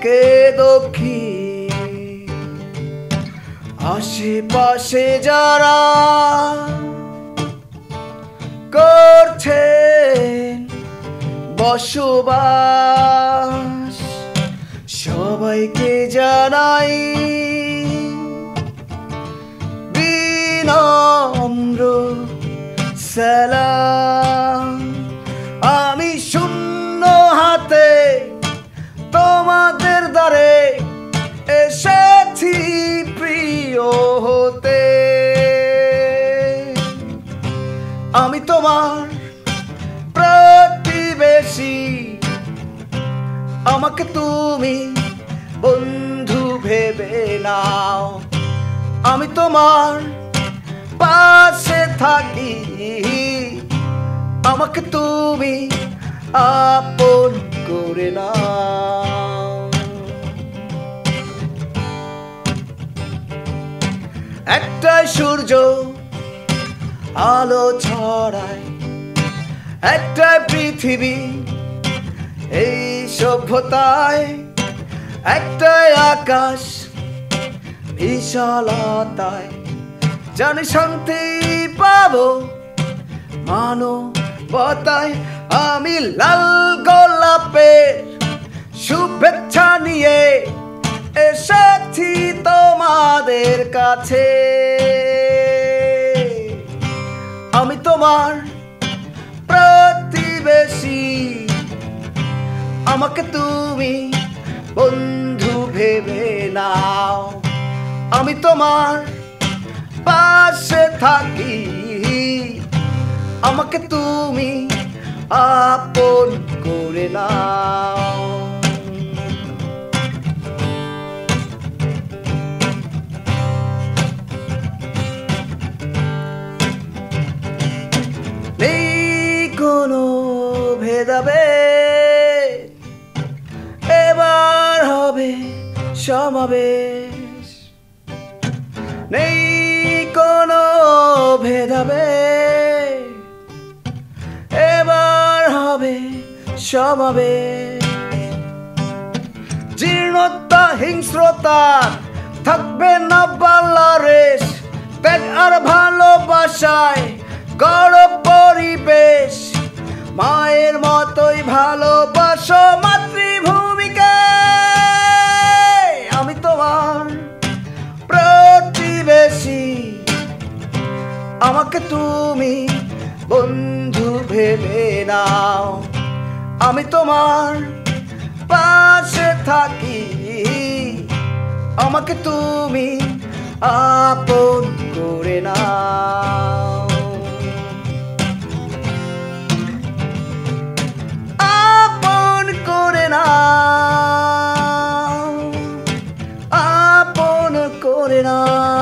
থেকে দক্ষিণ। আশেপাশে যারা করছেন বসবাস সবাইকে জানাই বিনম্র সালা আমি তোমার প্রতিবেশী। আমাকে তুমি বন্ধু ভেবে নাও। আমি তোমার পাশে থাকি। আমাকে তুমি আপন করে নাও। একটাই সূর্য আলো ছড়ায়। একটাই পৃথিবী এই সভ্যতায়, একটাই আকাশ বিশালতায়। জানি শান্তি পাবো মানবতায়। আমি লাল গোলাপের শুভেচ্ছা নিয়ে এসেছি তোমাদের কাছে। আমি তোমার প্রতিবেশী। আমাকে তুমি বন্ধু ভেবে নাও। আমি তোমার পাশে থাকি। আমাকে তুমি আপন করে নাও। ভেদাবে এবার হবে সমাবেশ। নেই কোনো ভেদাবে এবার হবে সমাবেশ। জীর্ণতা, হিংস্রতা থাকবে না বাংলাদেশ। ত্যাগ আর ভালোবাসায় গড় মায়ের মতোই ভালোবাসো মাতৃভূমিকে। আমি তোমার প্রতিবেশী। আমাকে তুমি বন্ধু ভেবে নাও। আমি তোমার পাশে থাকি। আমাকে তুমি আপন করে নাও। れな